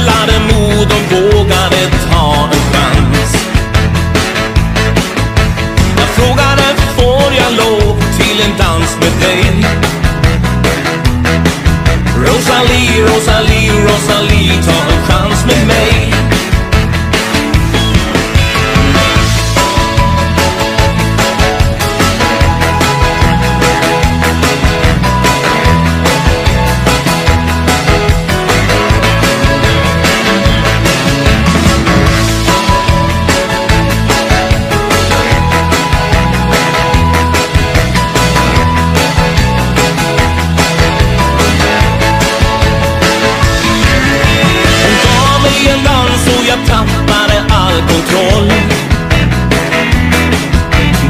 kallade mod och vågade ta en chans. Jag frågade får jag lov till en dans med dig? Rosalie, Rosalie, Rosalie, ta en chans med mig. Tappade all kontroll.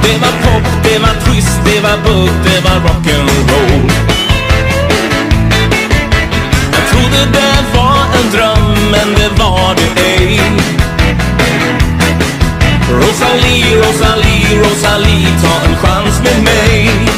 Det var pop, det var twist, det var bugg, det var rock'n'roll. Jag trodde det var en dröm, men det var det ej. Rosalie, Rosalie, Rosalie, ta en chans med mig.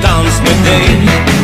dance midday.